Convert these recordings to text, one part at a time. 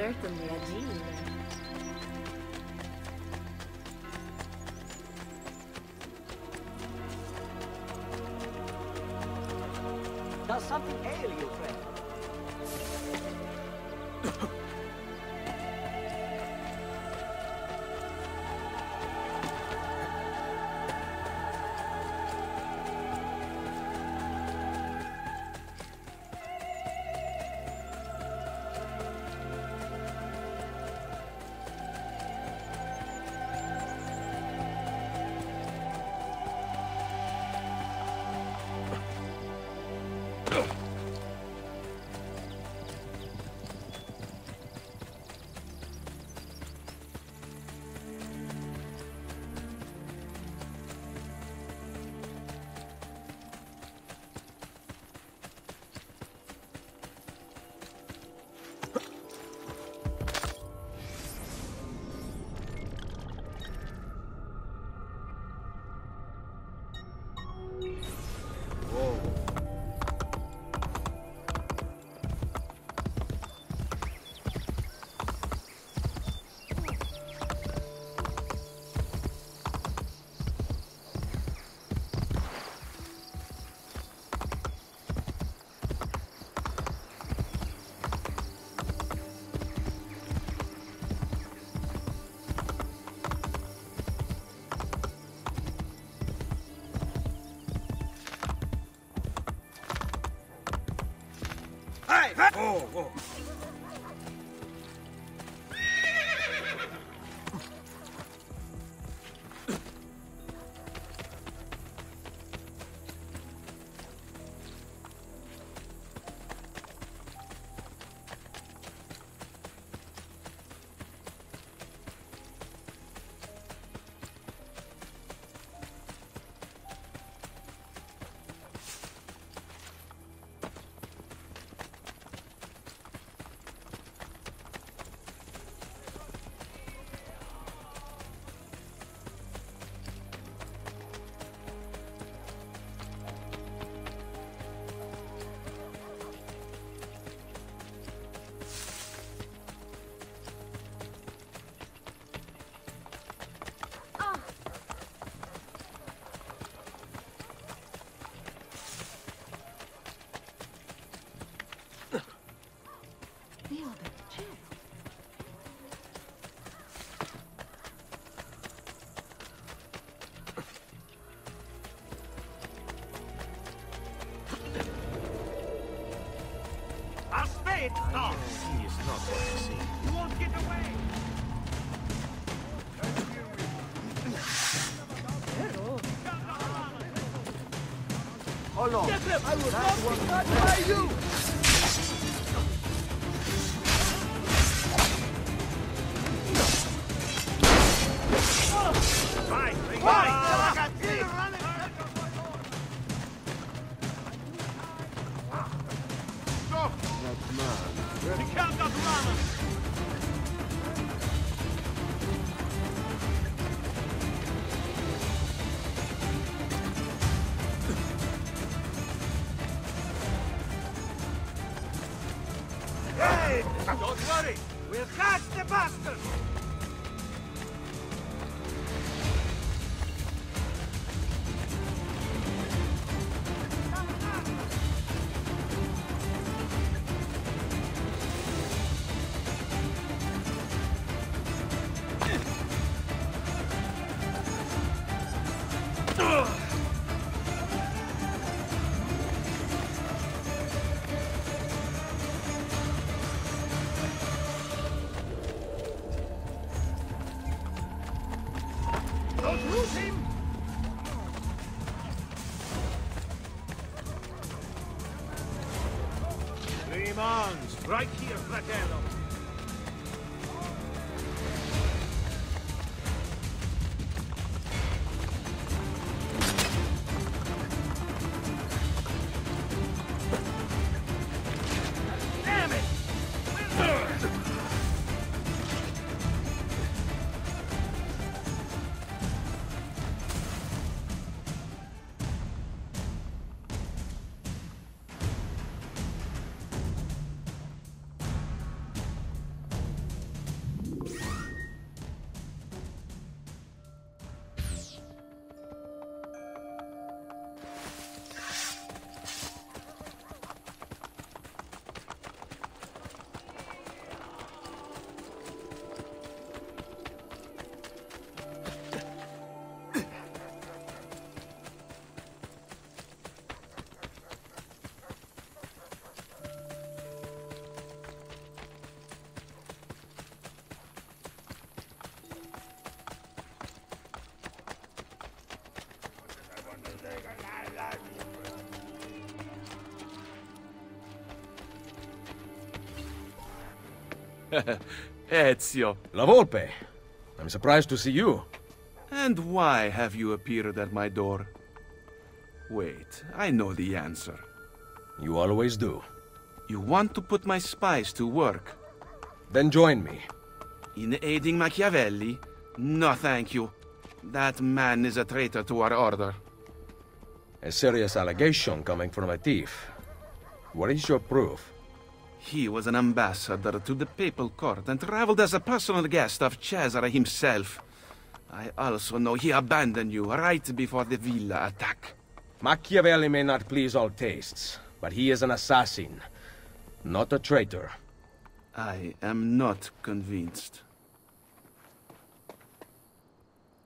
Certainly a G. 哦哦。Stop! He is not what he seems. You won't get away! Hold on. I was not by you! Fine! Ezio. La Volpe. I'm surprised to see you. And why have you appeared at my door? Wait, I know the answer. You always do. You want to put my spies to work. Then join me. In aiding Machiavelli? No, thank you. That man is a traitor to our order. A serious allegation coming from a thief. What is your proof? He was an ambassador to the papal court and traveled as a personal guest of Cesare himself. I also know he abandoned you right before the villa attack. Machiavelli may not please all tastes, but he is an assassin, not a traitor. I am not convinced.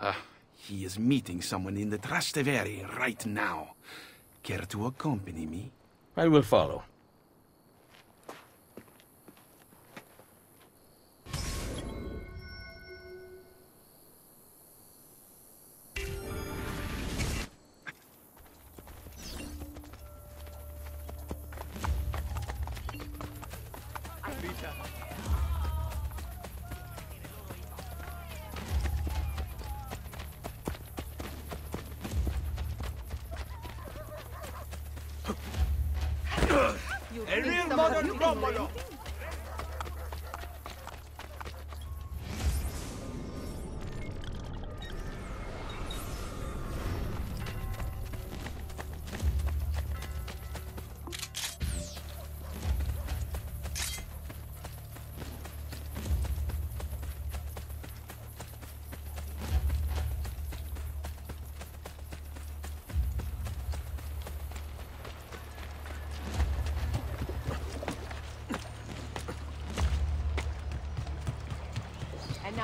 Ah, he is meeting someone in the Trastevere right now. Care to accompany me? I will follow.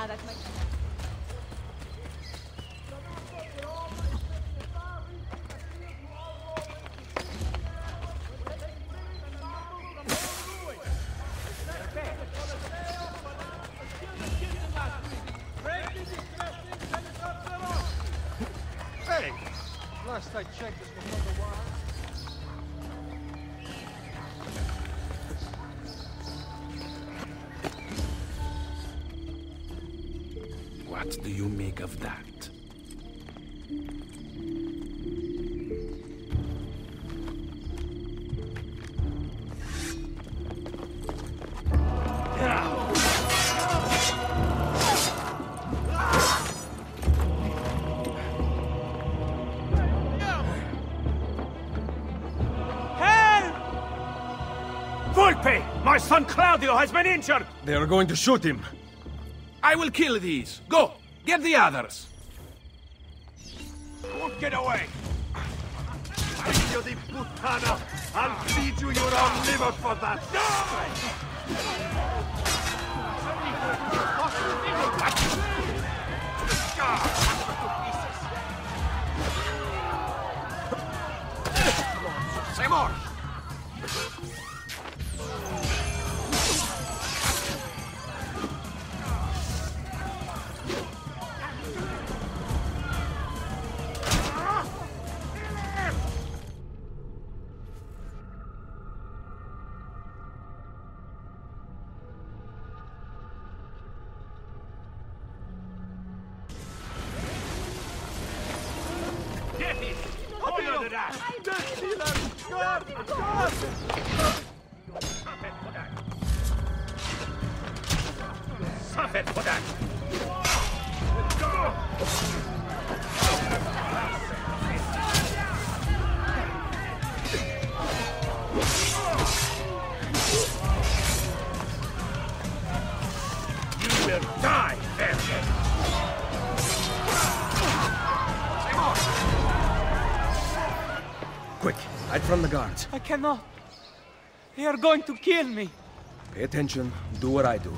Now that's my... What do you make of that? Volpe! My son Claudio has been injured! They are going to shoot him. I will kill these. Go! Get the others! Don't get away! Figlio di puttana! I'll feed you your own liver for that! Say Quick, hide from the guards. I cannot. They are going to kill me. Pay attention, do what I do.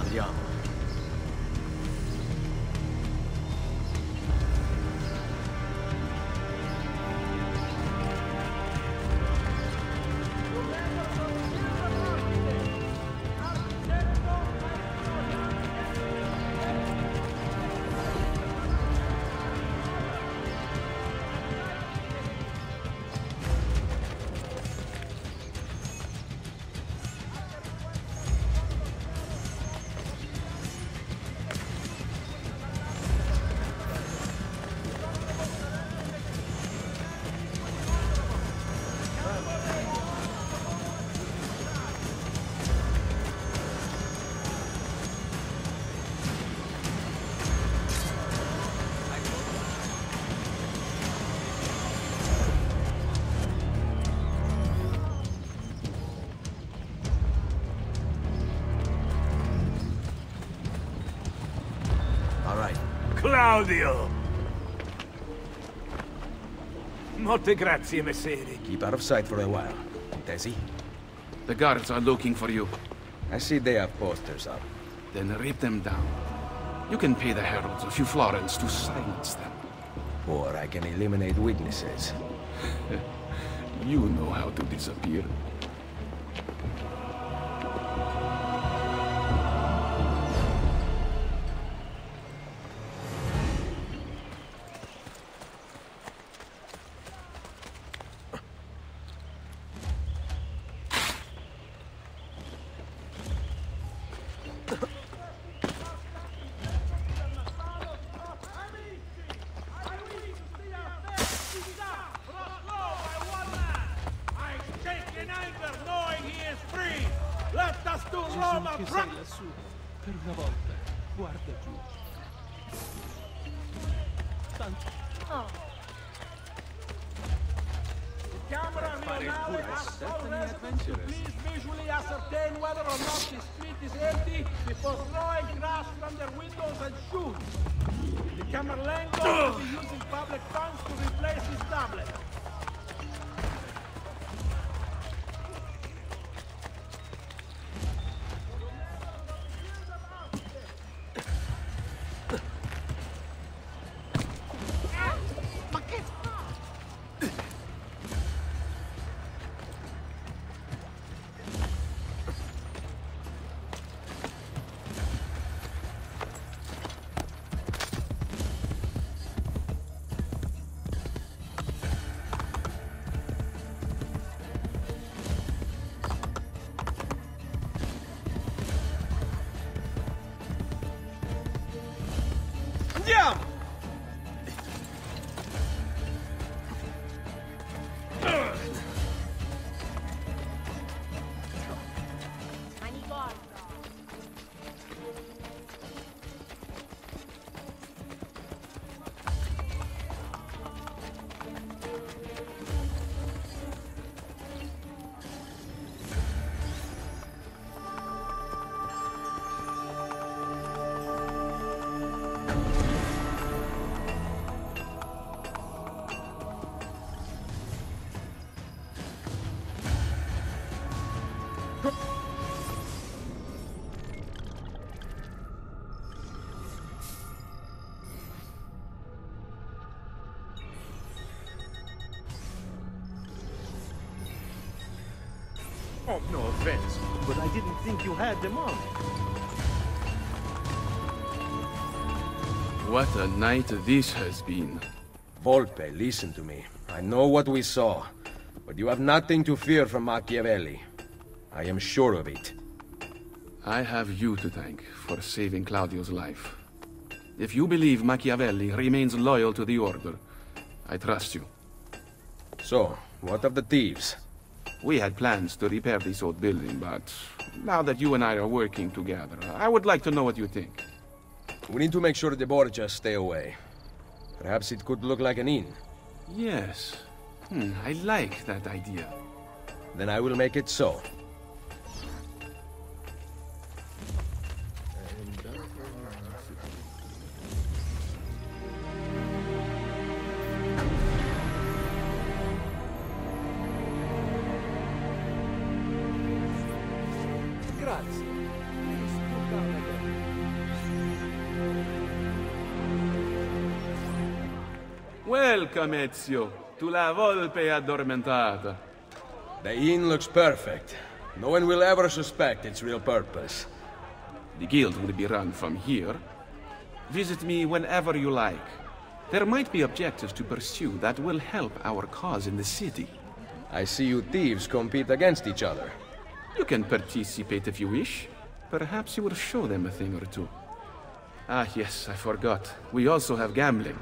Andiamo. Claudio! Molte grazie, messere. Keep out of sight for a while. Desi? The guards are looking for you. I see they have posters up. Then rip them down. You can pay the heralds a few florins to silence them. Or I can eliminate witnesses. You know how to disappear. Had them on. What a night this has been. Volpe, listen to me. I know what we saw, but you have nothing to fear from Machiavelli. I am sure of it. I have you to thank for saving Claudio's life. If you believe Machiavelli remains loyal to the Order, I trust you. So, what of the thieves? We had plans to repair this old building, but now that you and I are working together, I would like to know what you think. We need to make sure the Borgias stay away. Perhaps it could look like an inn. Yes. Hmm, I like that idea. Then I will make it so. Welcome, Ezio, to La Volpe Addormentata. The inn looks perfect. No one will ever suspect its real purpose. The guild will be run from here. Visit me whenever you like. There might be objectives to pursue that will help our cause in the city. I see you thieves compete against each other. You can participate if you wish. Perhaps you will show them a thing or two. Ah, yes, I forgot. We also have gambling.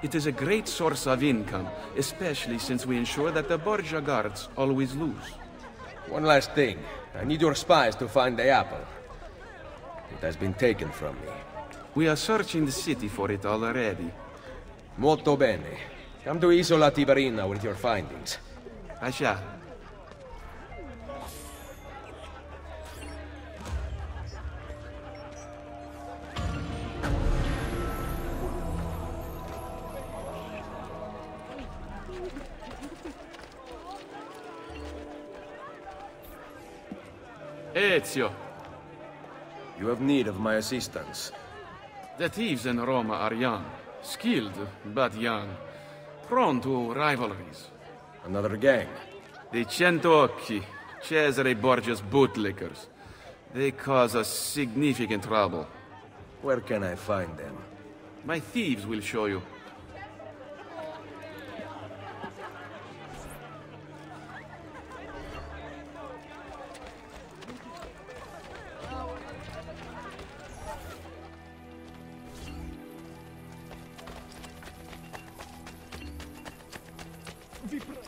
It is a great source of income, especially since we ensure that the Borgia guards always lose. One last thing. I need your spies to find the apple. It has been taken from me. We are searching the city for it already. Molto bene. Come to Isola Tiberina with your findings. I shall. Ezio, You have need of my assistance. the thieves in Roma are young, skilled but young, prone to rivalries. Another gang. The Cento Occhi, Cesare Borgia's bootlickers. They cause us significant trouble. Where can I find them? My thieves will show you. Ты прав.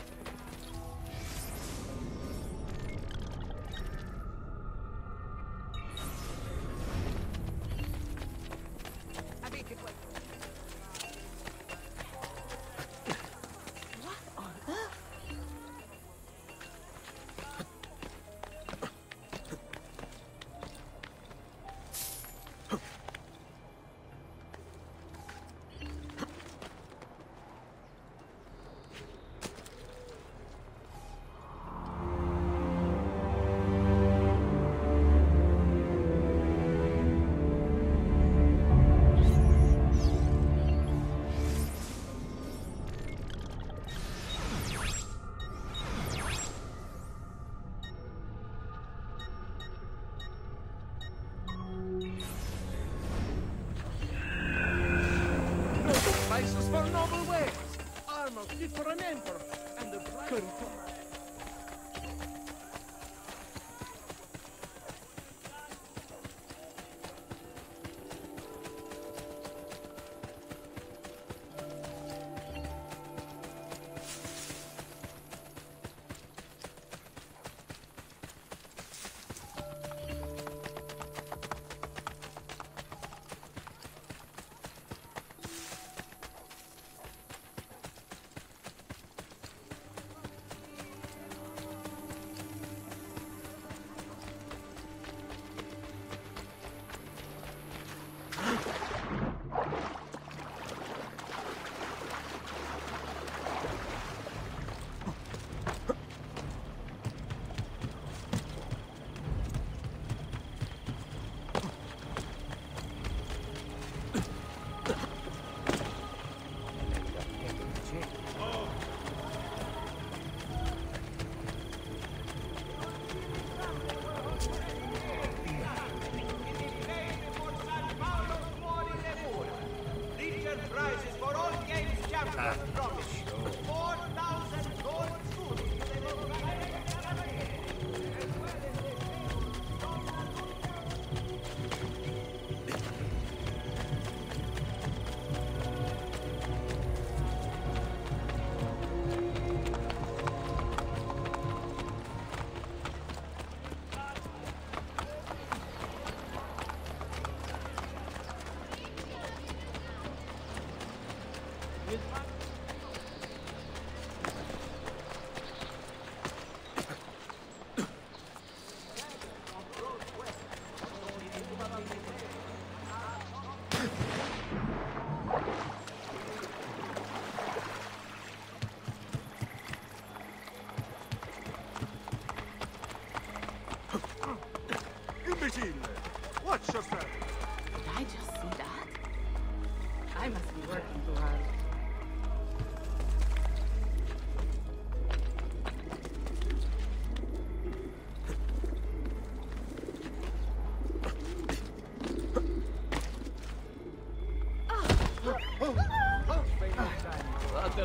For an emperor. And the bride...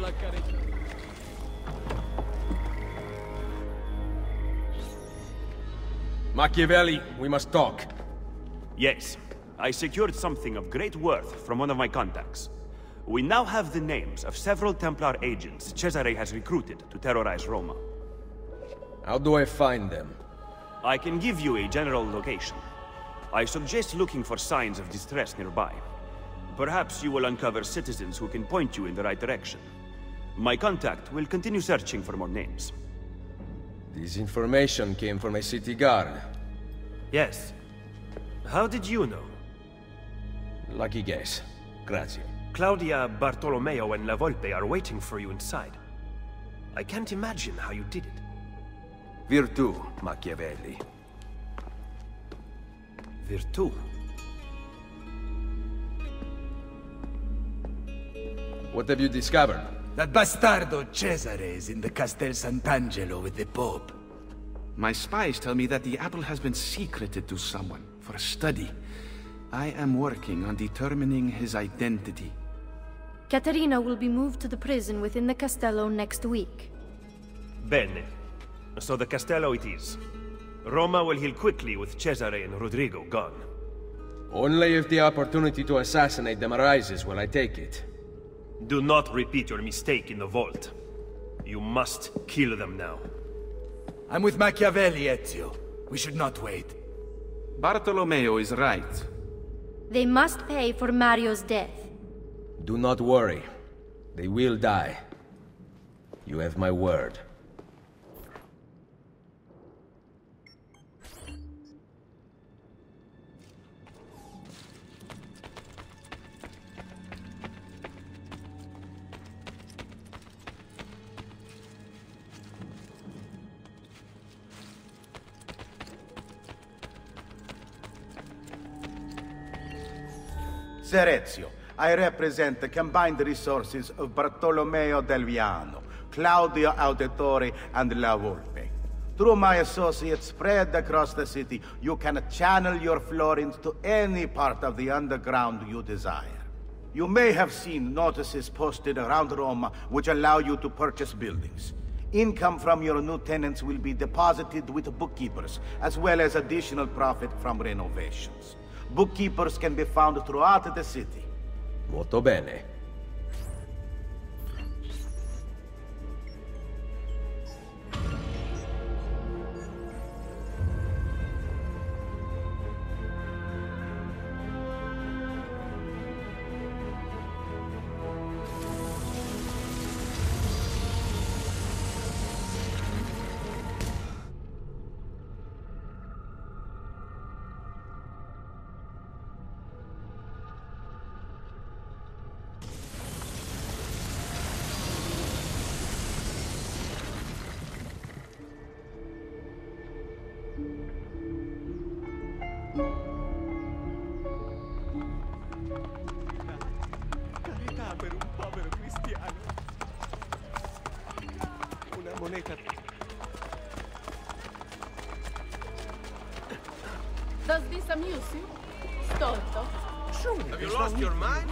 Carità. Machiavelli, we must talk. Yes, I secured something of great worth from one of my contacts. We now have the names of several Templar agents Cesare has recruited to terrorize Roma. How do I find them? I can give you a general location. I suggest looking for signs of distress nearby. Perhaps you will uncover citizens who can point you in the right direction. My contact will continue searching for more names. This information came from a city guard. Yes. How did you know? Lucky guess. Grazie. Claudia, Bartolomeo, and La Volpe are waiting for you inside. I can't imagine how you did it. Virtù, Machiavelli. Virtù. What have you discovered? That bastardo Cesare is in the Castel Sant'Angelo with the Pope. My spies tell me that the apple has been secreted to someone for study. I am working on determining his identity. Caterina will be moved to the prison within the Castello next week. Bene. So the Castello it is. Roma will heal quickly with Cesare and Rodrigo gone. Only if the opportunity to assassinate them arises will I take it. Do not repeat your mistake in the vault. You must kill them now. I'm with Machiavelli, Ezio. We should not wait. Bartolomeo is right. They must pay for Mario's death. Do not worry. They will die. You have my word. Ser Ezio, I represent the combined resources of Bartolomeo Del Viano, Claudia Auditore, and La Volpe. Through my associates spread across the city, you can channel your florins to any part of the underground you desire. You may have seen notices posted around Roma which allow you to purchase buildings. Income from your new tenants will be deposited with bookkeepers, as well as additional profit from renovations. Bookkeepers can be found throughout the city. Molto bene. Una. Does this amuse you? Stolto? Have you lost your mind?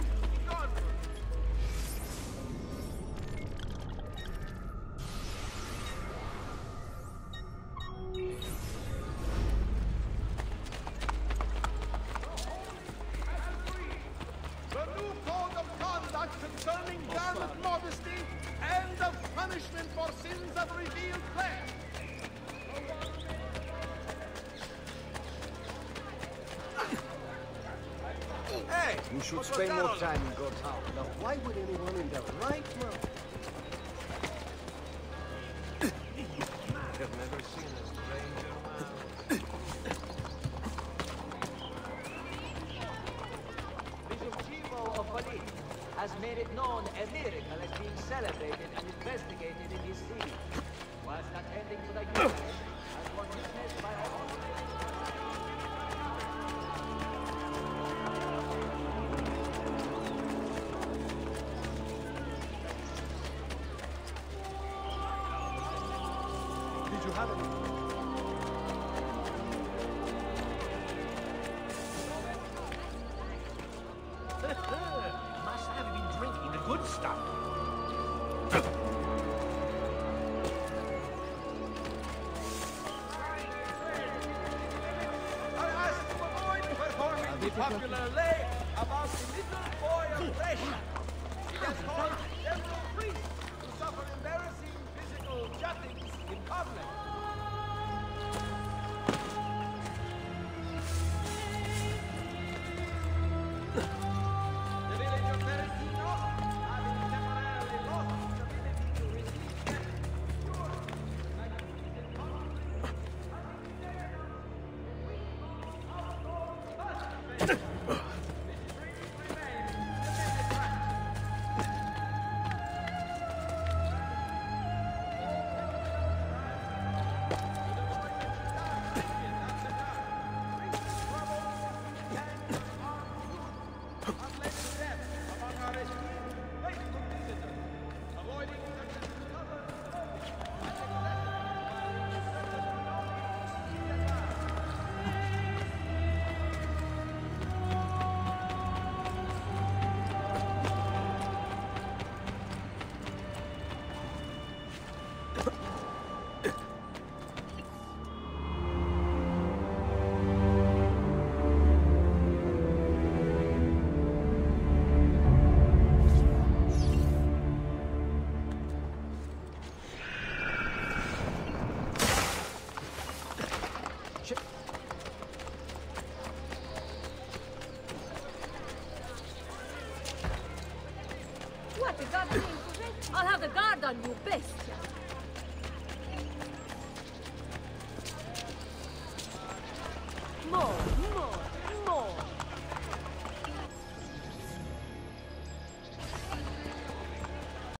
Made it known a miracle is being celebrated and investigated in his city. Whilst attending to the as was have the guard